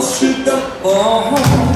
close to the.